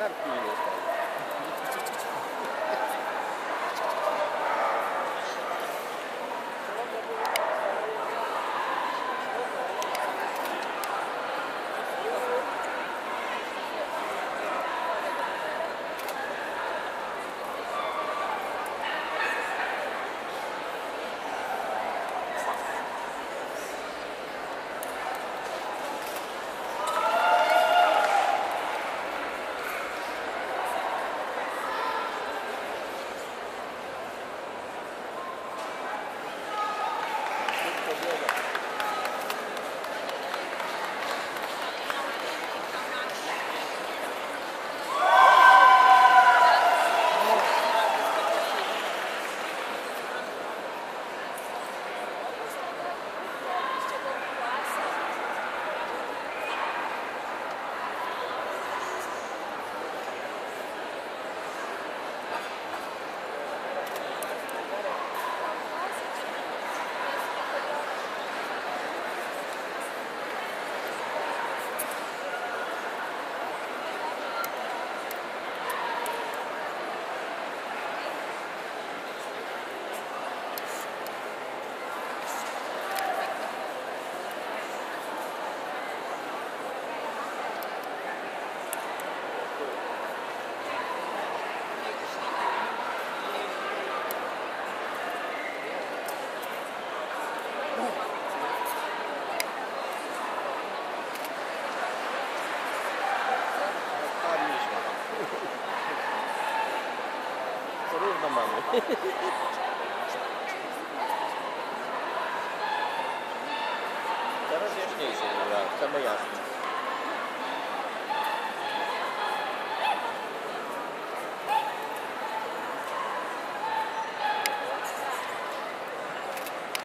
That równo mamy. Teraz jaśniejsze, dobra, same jasne.